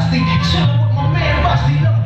Busty, chillin' with my man Busty.